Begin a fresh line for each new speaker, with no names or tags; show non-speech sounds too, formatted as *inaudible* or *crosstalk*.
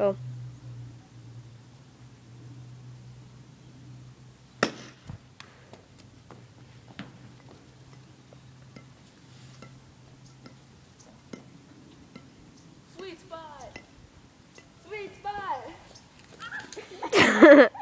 Go. Sweet spot! Sweet spot! *laughs*